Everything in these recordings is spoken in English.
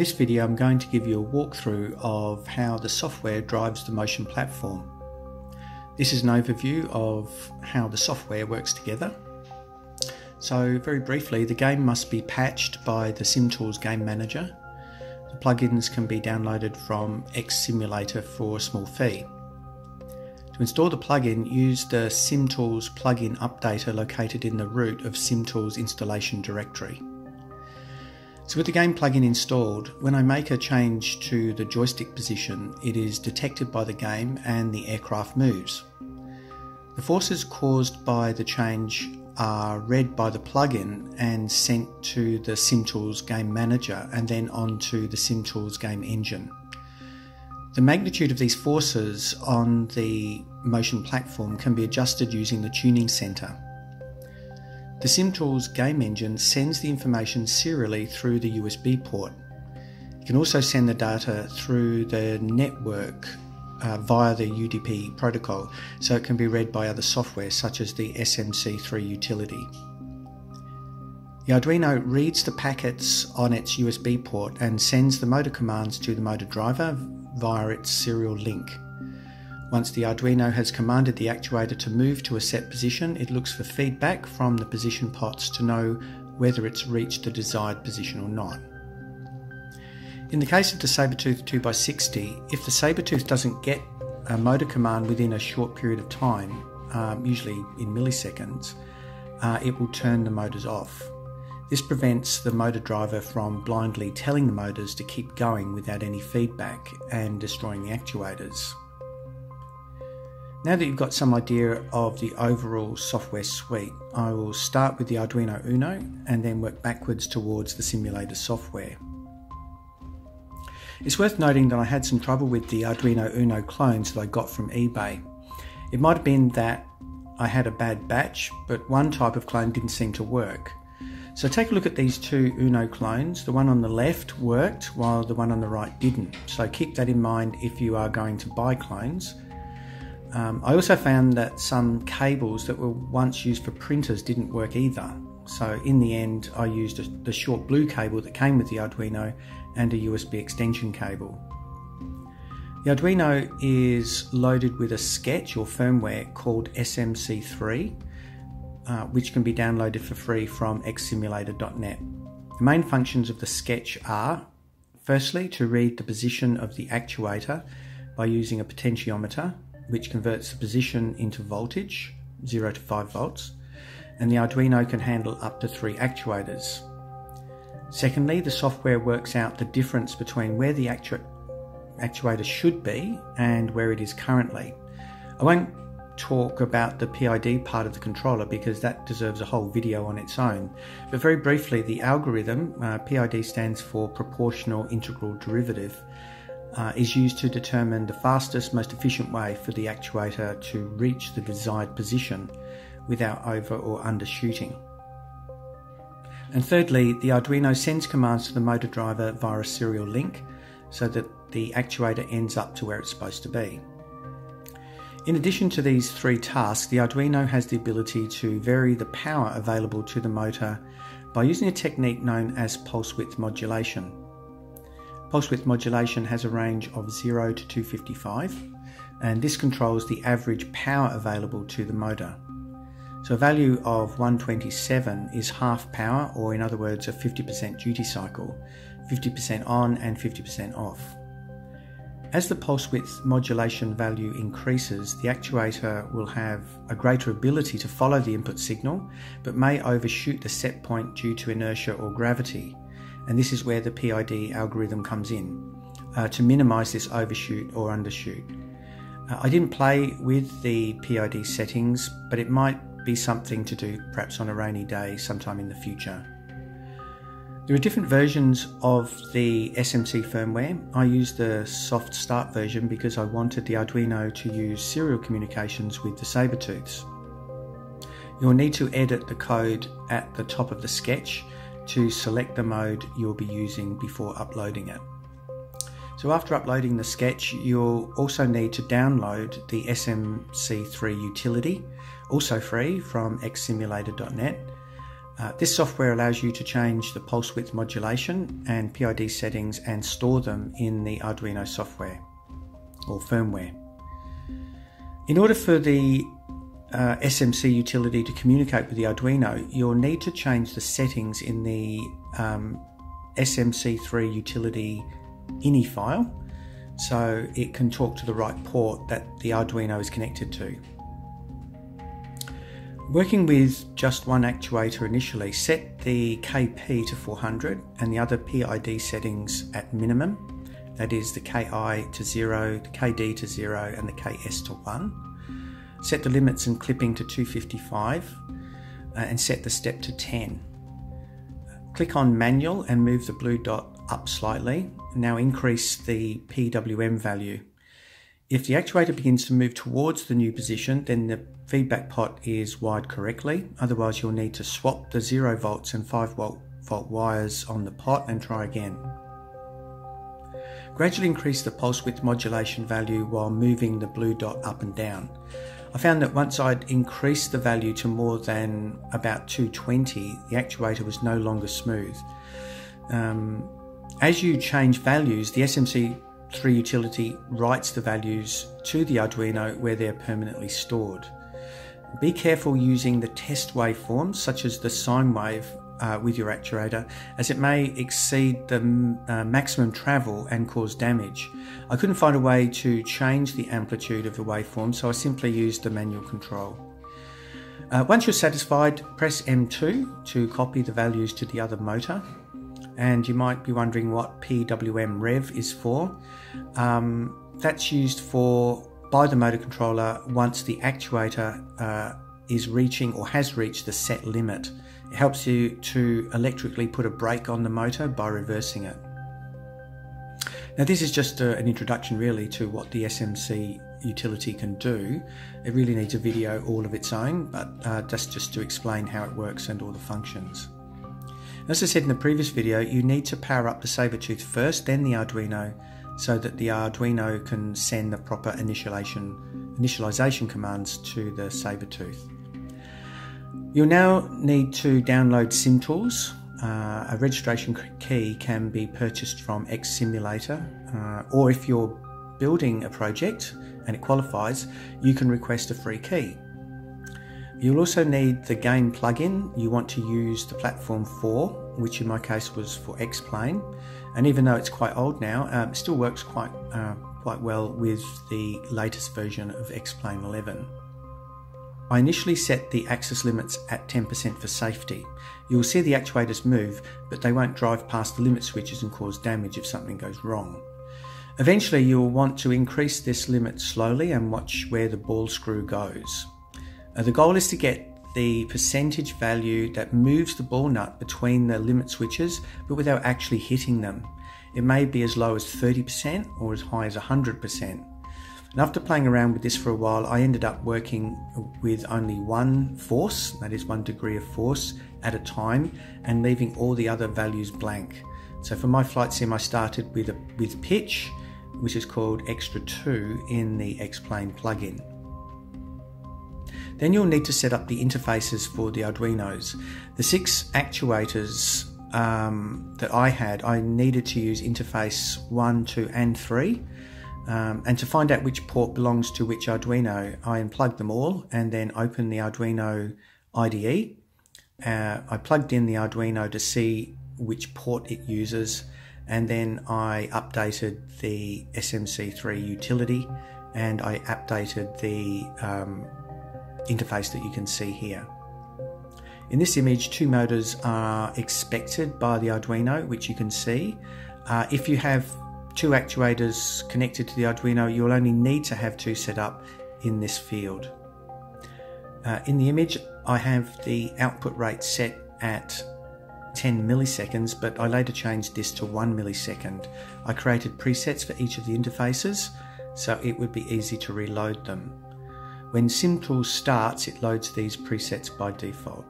In this video I'm going to give you a walkthrough of how the software drives the motion platform. This is an overview of how the software works together. So very briefly, the game must be patched by the SimTools Game Manager. The plugins can be downloaded from X Simulator for a small fee. To install the plugin, use the SimTools plugin updater located in the root of SimTools installation directory. So with the game plugin installed, when I make a change to the joystick position, it is detected by the game and the aircraft moves. The forces caused by the change are read by the plugin and sent to the SimTools game manager and then onto the SimTools game engine. The magnitude of these forces on the motion platform can be adjusted using the tuning center. The SimTools game engine sends the information serially through the USB port. You can also send the data through the network uh, via the UDP protocol, so it can be read by other software such as the SMC3 utility. The Arduino reads the packets on its USB port and sends the motor commands to the motor driver via its serial link. Once the Arduino has commanded the actuator to move to a set position, it looks for feedback from the position pots to know whether it's reached the desired position or not. In the case of the Sabertooth 2x60, if the Sabertooth doesn't get a motor command within a short period of time, um, usually in milliseconds, uh, it will turn the motors off. This prevents the motor driver from blindly telling the motors to keep going without any feedback and destroying the actuators. Now that you've got some idea of the overall software suite, I will start with the Arduino Uno and then work backwards towards the simulator software. It's worth noting that I had some trouble with the Arduino Uno clones that I got from eBay. It might have been that I had a bad batch, but one type of clone didn't seem to work. So take a look at these two Uno clones. The one on the left worked while the one on the right didn't. So keep that in mind if you are going to buy clones. Um, I also found that some cables that were once used for printers didn't work either. So in the end, I used a, the short blue cable that came with the Arduino and a USB extension cable. The Arduino is loaded with a sketch or firmware called SMC3, uh, which can be downloaded for free from xsimulator.net. The main functions of the sketch are firstly, to read the position of the actuator by using a potentiometer which converts the position into voltage, 0 to 5 volts, and the Arduino can handle up to three actuators. Secondly, the software works out the difference between where the actu- actuator should be and where it is currently. I won't talk about the PID part of the controller because that deserves a whole video on its own. But very briefly, the algorithm, uh, PID stands for proportional integral derivative, uh, is used to determine the fastest, most efficient way for the actuator to reach the desired position without over or undershooting. And thirdly, the Arduino sends commands to the motor driver via a serial link so that the actuator ends up to where it's supposed to be. In addition to these three tasks, the Arduino has the ability to vary the power available to the motor by using a technique known as pulse width modulation. Pulse width modulation has a range of 0 to 255 and this controls the average power available to the motor. So a value of 127 is half power or in other words a 50% duty cycle, 50% on and 50% off. As the pulse width modulation value increases, the actuator will have a greater ability to follow the input signal, but may overshoot the set point due to inertia or gravity, and this is where the PID algorithm comes in uh, to minimize this overshoot or undershoot. Uh, I didn't play with the PID settings, but it might be something to do perhaps on a rainy day sometime in the future. There are different versions of the SMC firmware. I used the soft start version because I wanted the Arduino to use serial communications with the Sabertooths. You'll need to edit the code at the top of the sketch to select the mode you'll be using before uploading it. So after uploading the sketch, you'll also need to download the SMC3 utility, also free from xsimulator.net. Uh, this software allows you to change the pulse width modulation and PID settings and store them in the Arduino software or firmware. In order for the uh, SMC utility to communicate with the Arduino, you'll need to change the settings in the um, SMC3 utility ini file so it can talk to the right port that the Arduino is connected to. Working with just one actuator initially, set the KP to 400 and the other PID settings at minimum. That is the KI to 0, the KD to 0 and the KS to 1. Set the limits and clipping to 255 uh, and set the step to 10. Click on manual and move the blue dot up slightly. Now increase the PWM value. If the actuator begins to move towards the new position, then the feedback pot is wired correctly. Otherwise, you'll need to swap the 0 volts and 5 volt, volt wires on the pot and try again. Gradually increase the pulse width modulation value while moving the blue dot up and down. I found that once I'd increased the value to more than about 220, the actuator was no longer smooth. Um, as you change values, the SMC 3 utility writes the values to the Arduino where they're permanently stored. Be careful using the test waveforms such as the sine wave uh, with your actuator as it may exceed the uh, maximum travel and cause damage. I couldn't find a way to change the amplitude of the waveform so I simply used the manual control. Uh, once you're satisfied, press M2 to copy the values to the other motor and you might be wondering what PWM rev is for. Um, that's used for by the motor controller once the actuator uh, is reaching or has reached the set limit. Helps you to electrically put a brake on the motor by reversing it. Now this is just a, uh, an introduction really to what the SMC utility can do. It really needs a video all of its own, but uh, just, just to explain how it works and all the functions. As I said in the previous video, you need to power up the Sabertooth first, then the Arduino, so that the Arduino can send the proper initialization, initialization commands to the Sabertooth. You'll now need to download SimTools. Uh, a registration key can be purchased from XSimulator, uh, or if you're building a project and it qualifies, you can request a free key. You'll also need the game plugin you want to use the platform for, which in my case was for X-Plane. And even though it's quite old now, um, it still works quite, uh, quite well with the latest version of X-Plane 11. I initially set the axis limits at 10% for safety. You'll see the actuators move, but they won't drive past the limit switches and cause damage if something goes wrong. Eventually you'll want to increase this limit slowly and watch where the ball screw goes. Uh, the goal is to get the percentage value that moves the ball nut between the limit switches but without actually hitting them. It may be as low as 30% or as high as 100%. And after playing around with this for a while, I ended up working with only one force, that is one degree of force at a time, and leaving all the other values blank. So for my flight sim, I started with, a, with pitch, which is called Extra 2 in the X-Plane plugin. Then you'll need to set up the interfaces for the Arduinos. The six actuators um, that I had, I needed to use interface 1, 2 and 3. Um, and to find out which port belongs to which Arduino, I unplugged them all and then opened the Arduino IDE. Uh, I plugged in the Arduino to see which port it uses and then I updated the SMC3 utility and I updated the um, interface that you can see here. In this image, two motors are expected by the Arduino, which you can see. Uh, if you have two actuators connected to the Arduino, you'll only need to have two set up in this field. Uh, in the image, I have the output rate set at 10 milliseconds, but I later changed this to 1 millisecond. I created presets for each of the interfaces, so it would be easy to reload them. When SimTools starts, it loads these presets by default.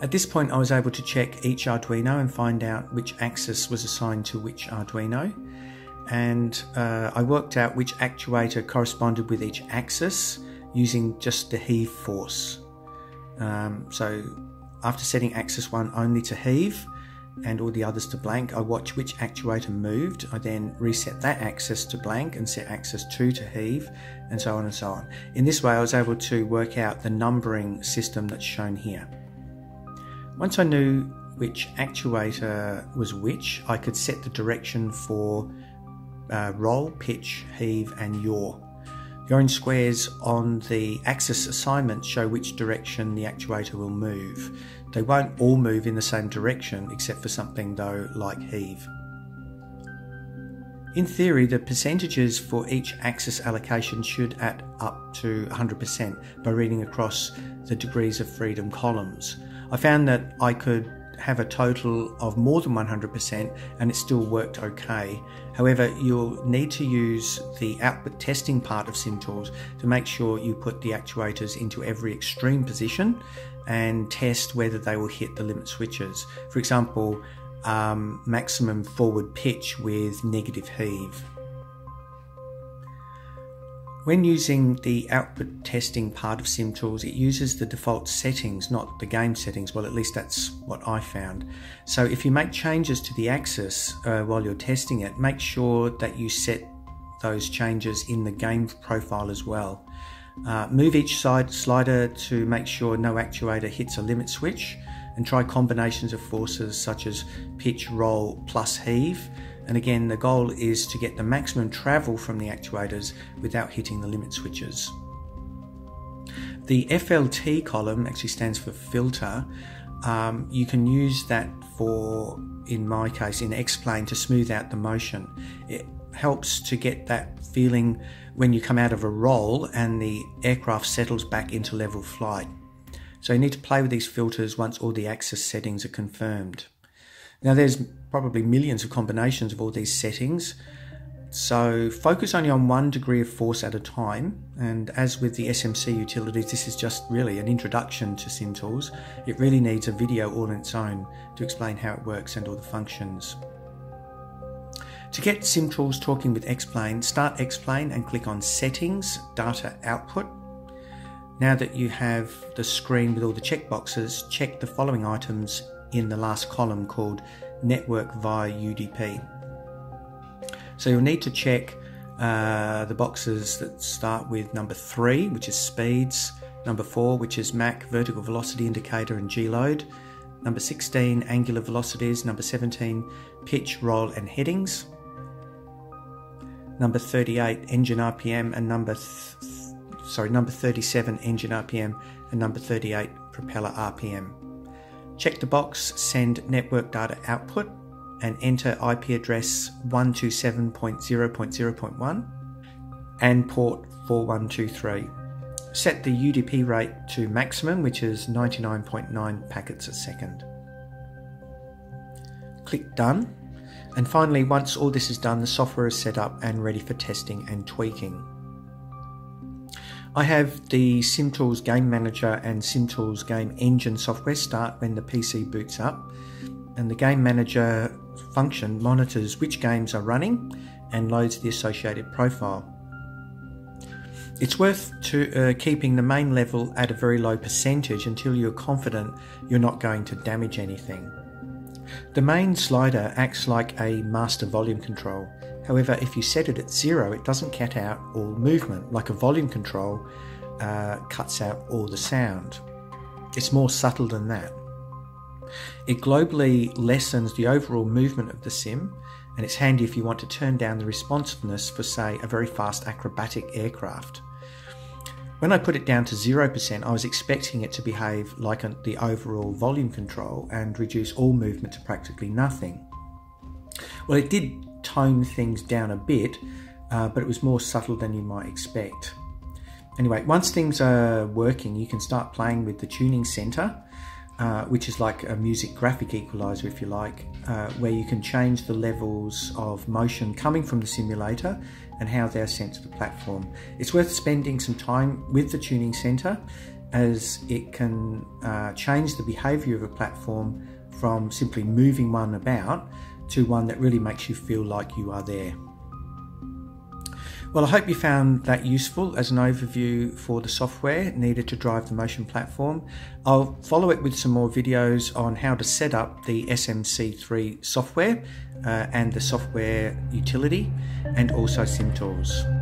At this point, I was able to check each Arduino and find out which axis was assigned to which Arduino. And uh, I worked out which actuator corresponded with each axis using just the heave force. Um, so after setting axis 1 only to heave and all the others to blank, I watch which actuator moved. I then reset that axis to blank and set axis 2 to heave and so on and so on. In this way I was able to work out the numbering system that's shown here. Once I knew which actuator was which, I could set the direction for uh, roll, pitch, heave and yaw. The orange squares on the axis assignment show which direction the actuator will move. They won't all move in the same direction except for something though like heave. In theory, the percentages for each axis allocation should add up to 100% by reading across the degrees of freedom columns. I found that I could have a total of more than 100% and it still worked okay. However, you'll need to use the output testing part of SimTools to make sure you put the actuators into every extreme position and test whether they will hit the limit switches. For example, um, maximum forward pitch with negative heave. When using the output testing part of SimTools, it uses the default settings, not the game settings. Well, at least that's what I found. So if you make changes to the axis uh, while you're testing it, make sure that you set those changes in the game profile as well. Uh, move each side slider to make sure no actuator hits a limit switch and try combinations of forces such as pitch, roll, plus heave and again, the goal is to get the maximum travel from the actuators without hitting the limit switches. The FLT column actually stands for filter. Um, you can use that for, in my case, in X-Plane to smooth out the motion. It helps to get that feeling when you come out of a roll and the aircraft settles back into level flight. So you need to play with these filters once all the axis settings are confirmed. Now, there's probably millions of combinations of all these settings, so focus only on one degree of force at a time. And as with the SMC utilities, this is just really an introduction to SimTools. It really needs a video all on its own to explain how it works and all the functions. To get SimTools talking with X-Plane, start X-Plane and click on Settings, Data Output. Now that you have the screen with all the checkboxes, check the following items in the last column called network via UDP. So you'll need to check uh, the boxes that start with number three, which is speeds, number four, which is Mach vertical velocity indicator and G load, number 16, angular velocities, number 17, pitch, roll, and headings, number 38, engine RPM, and number sorry, number 37, engine RPM, and number 38, propeller RPM. Check the box Send Network Data Output and enter IP address 127.0.0.1 and port 4123. Set the UDP rate to maximum, which is 99.9 packets a second. Click Done. And finally, once all this is done, the software is set up and ready for testing and tweaking. I have the SimTools Game Manager and SimTools Game Engine software start when the PC boots up, and the Game Manager function monitors which games are running and loads the associated profile. It's worth to, uh, keeping the main level at a very low percentage until you're confident you're not going to damage anything. The main slider acts like a master volume control However, if you set it at zero, it doesn't cut out all movement, like a volume control uh, cuts out all the sound. It's more subtle than that. It globally lessens the overall movement of the sim, and it's handy if you want to turn down the responsiveness for, say, a very fast acrobatic aircraft. When I put it down to 0%, I was expecting it to behave like the overall volume control and reduce all movement to practically nothing. Well, it did tone things down a bit, uh, but it was more subtle than you might expect. Anyway, once things are working, you can start playing with the tuning center, uh, which is like a music graphic equalizer, if you like, uh, where you can change the levels of motion coming from the simulator and how they're sent to the platform. It's worth spending some time with the tuning center as it can uh, change the behavior of a platform from simply moving one about to one that really makes you feel like you are there. Well, I hope you found that useful as an overview for the software needed to drive the motion platform. I'll follow it with some more videos on how to set up the SMC3 software uh, and the software utility and also SimTools.